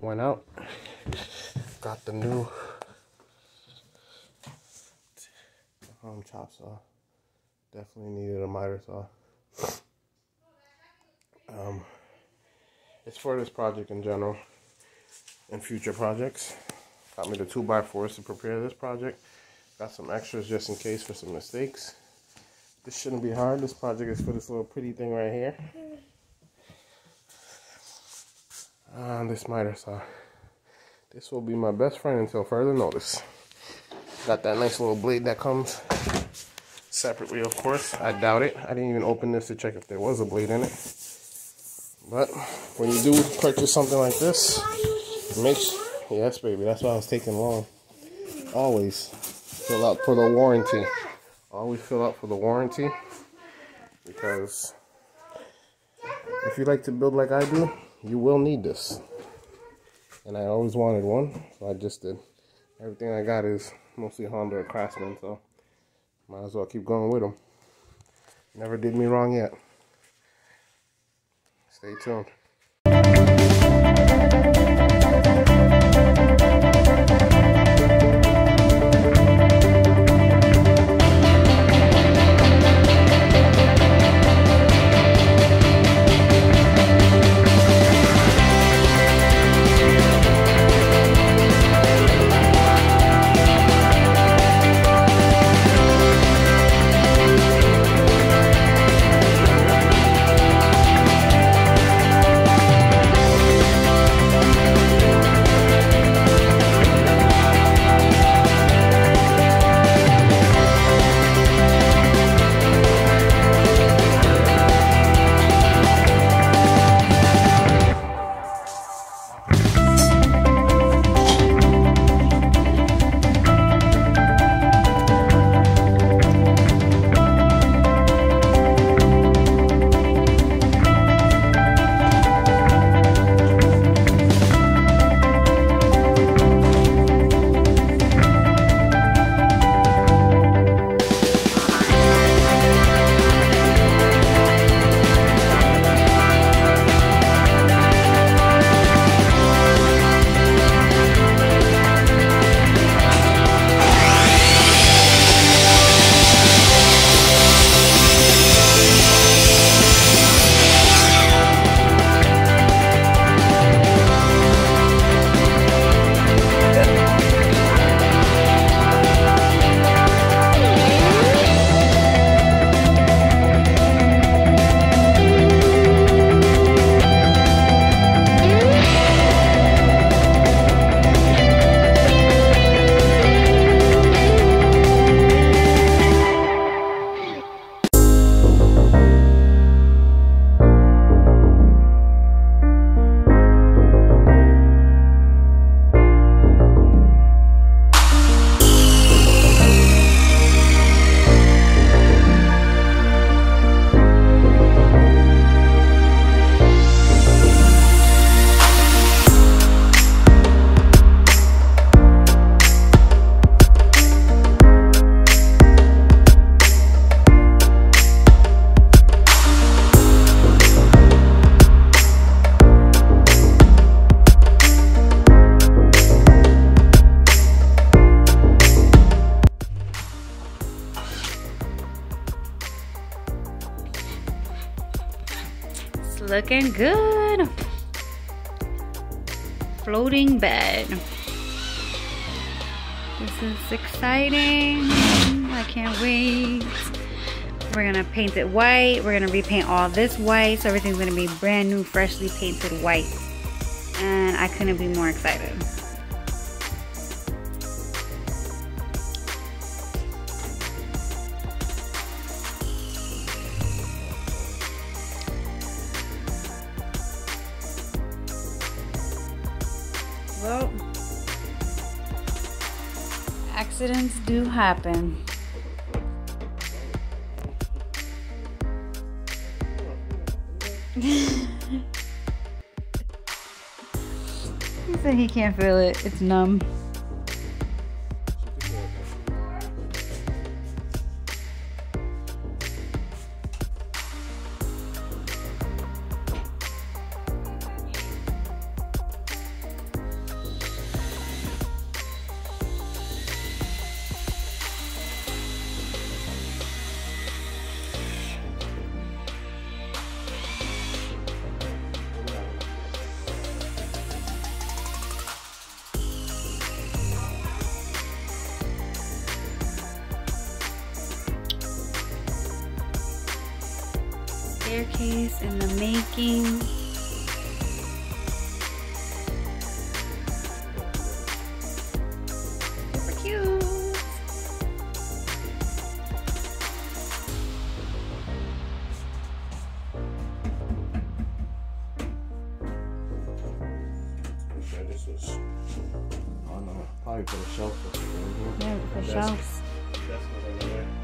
Went out, got the new um, chop saw. Definitely needed a miter saw. Um, it's for this project in general and future projects. Got me the 2x4s to prepare this project. Got some extras just in case for some mistakes. This shouldn't be hard. This project is for this little pretty thing right here. Uh, this miter saw. This will be my best friend until further notice. Got that nice little blade that comes separately, of course. I doubt it. I didn't even open this to check if there was a blade in it. But when you do purchase something like this, make yes, baby, that's why I was taking long. Always fill out for the warranty. Always fill out for the warranty because if you like to build like I do, you will need this. And I always wanted one, so I just did. Everything I got is mostly Honda or Craftsman, so might as well keep going with them. Never did me wrong yet. Stay tuned. Looking good. Floating bed. This is exciting. I can't wait. We're gonna paint it white. We're gonna repaint all this white. So everything's gonna be brand new, freshly painted white. And I couldn't be more excited. Accidents do happen. he said he can't feel it. It's numb. Staircase in the making. Super cute. Yeah, this was. Don't know. Probably put a shelf. Yeah, the Desk. shelves.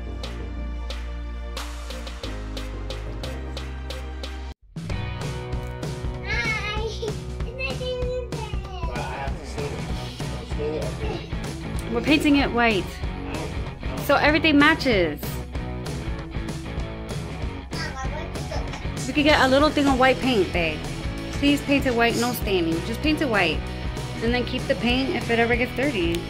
We're painting it white. So everything matches. We could get a little thing of white paint, babe. Please paint it white, no staining. Just paint it white. And then keep the paint if it ever gets dirty.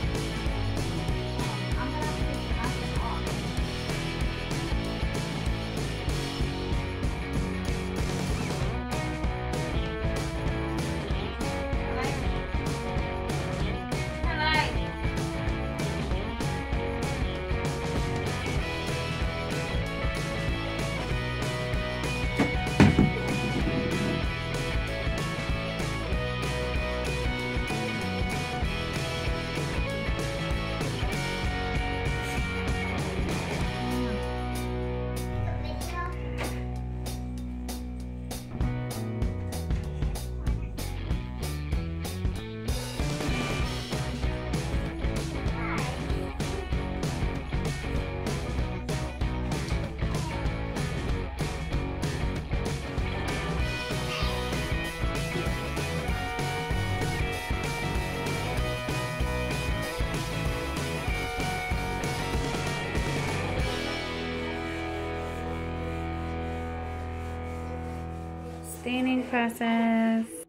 Staining process.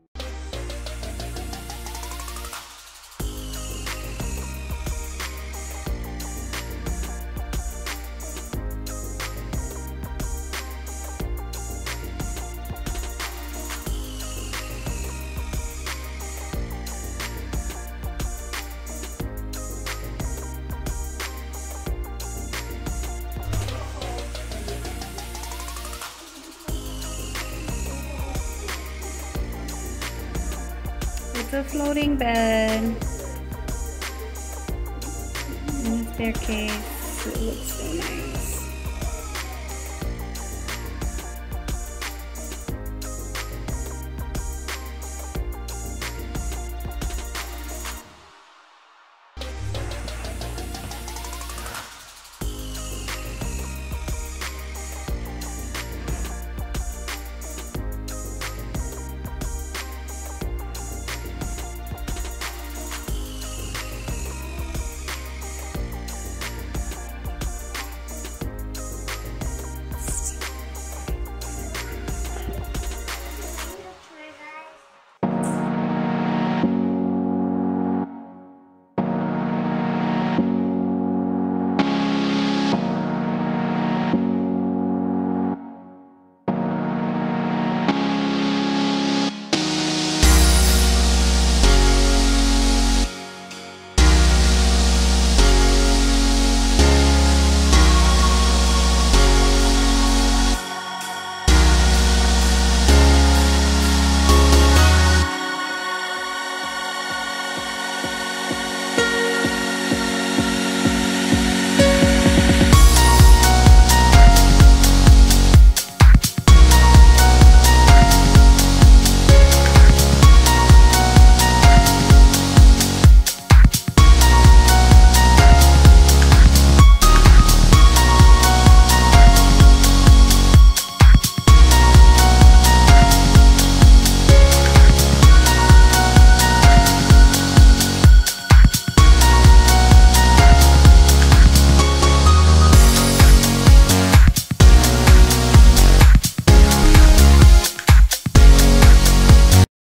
A floating bed. And a staircase. It looks so nice.